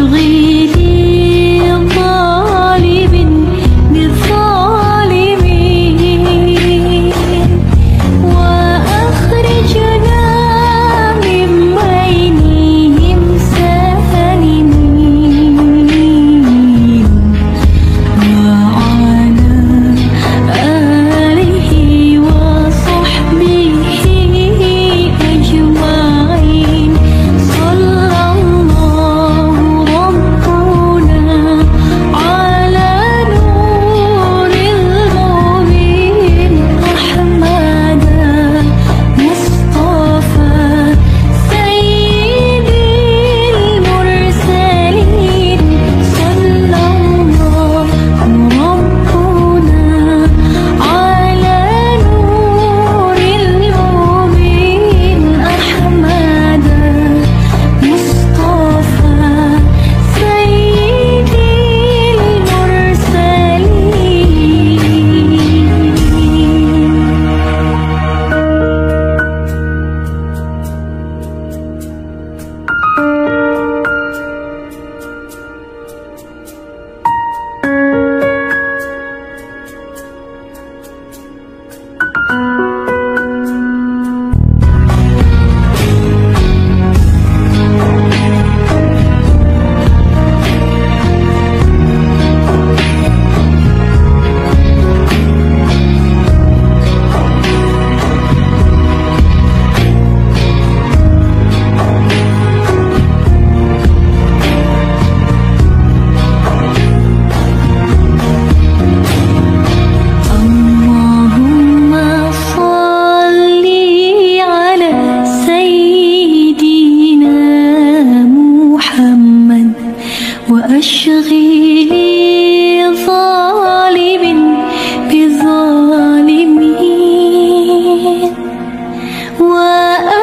usually وأشغلي ظالم بظالمين. وأشغلي